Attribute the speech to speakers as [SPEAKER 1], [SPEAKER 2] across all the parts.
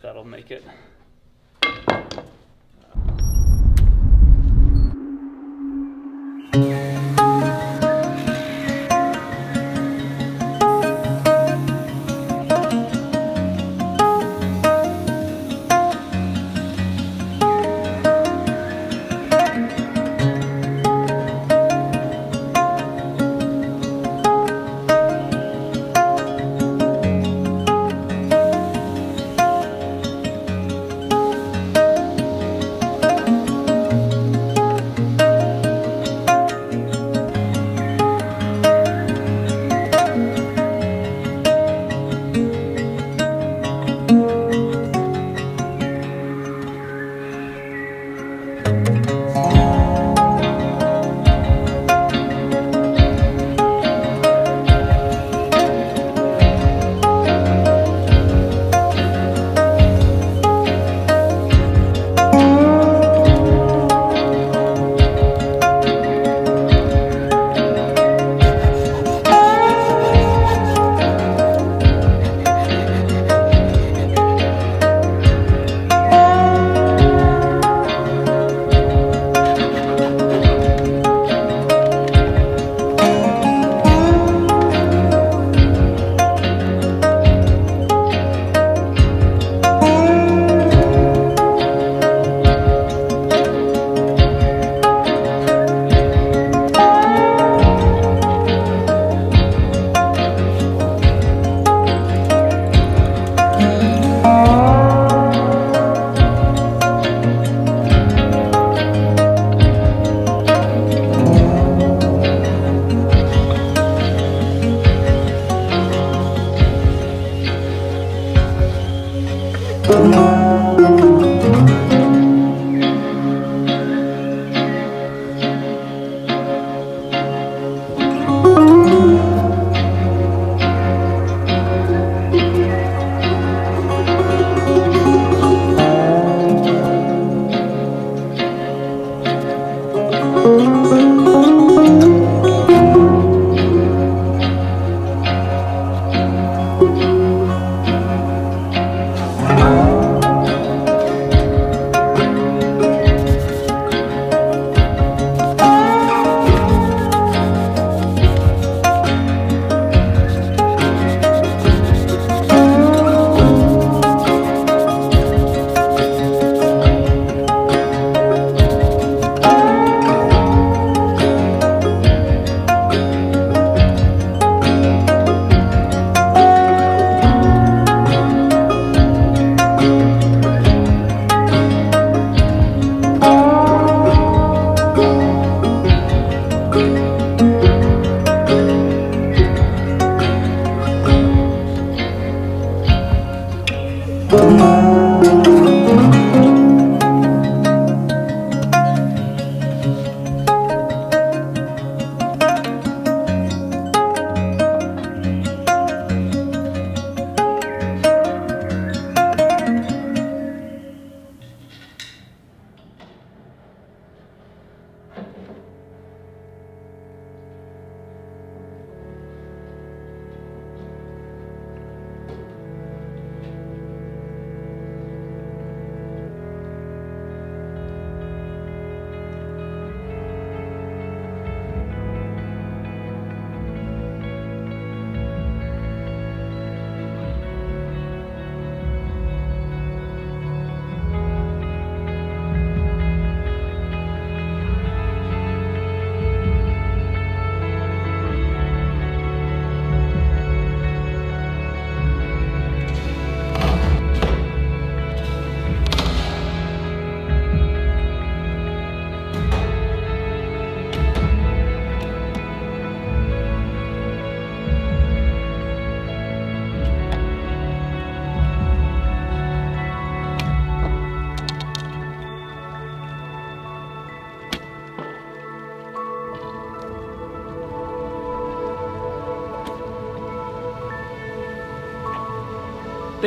[SPEAKER 1] That'll make it.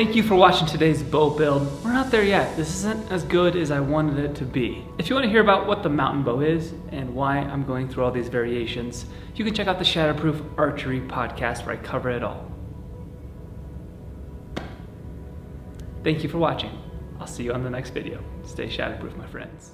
[SPEAKER 1] Thank you for watching today's bow build. We're not there yet. This isn't as good as I wanted it to be. If you want to hear about what the mountain bow is and why I'm going through all these variations, you can check out the Shatterproof Archery podcast where I cover it all. Thank you for watching. I'll see you on the next video. Stay shatterproof, my friends.